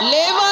Leva